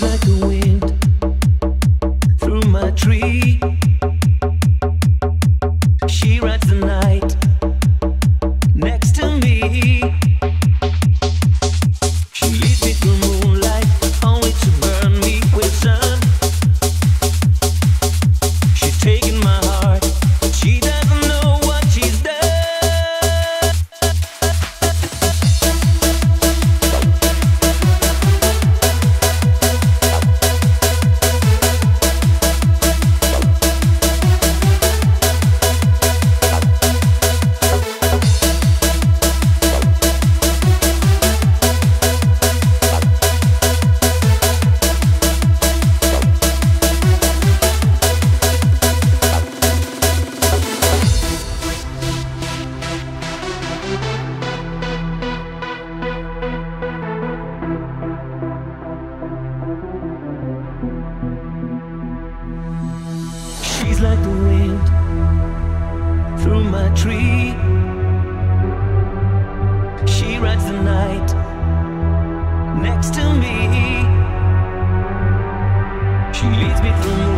like the wind. She's like the wind through my tree. She rides the night next to me. She leads me through